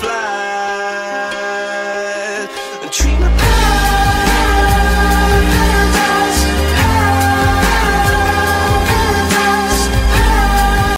fly.